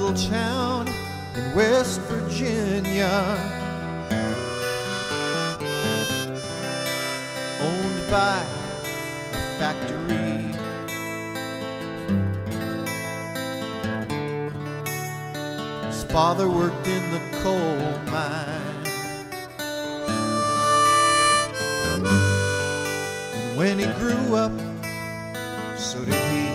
little town in West Virginia. Owned by a factory. His father worked in the coal mine. And when he grew up, so did he.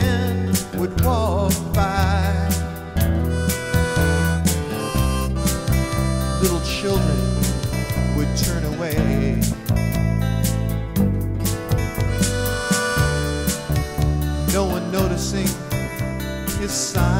his silent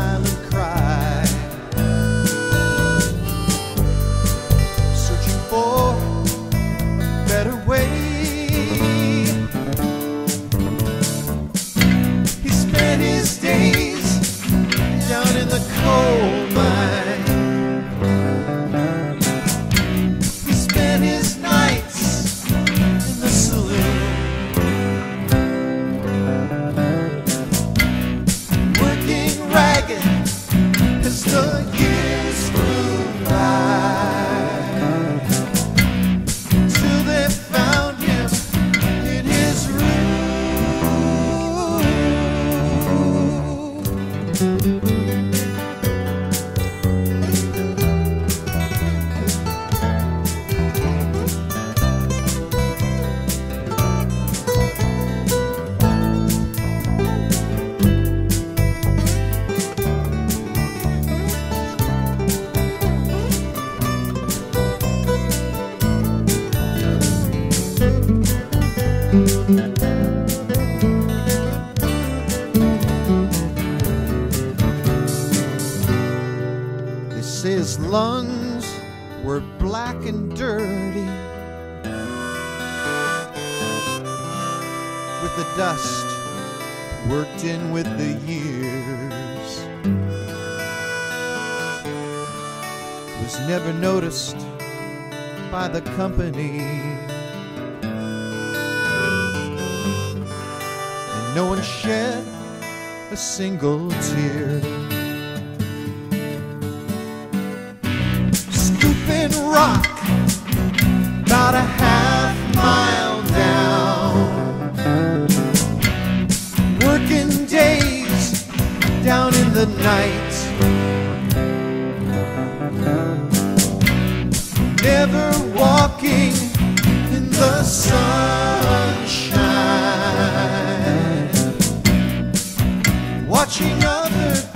his lungs were black and dirty with the dust worked in with the years. Was never noticed by the company. And no one shed a single tear. Scooping rock about a half mile down. Working days down in the night. Never walking in the sunshine. Watching us.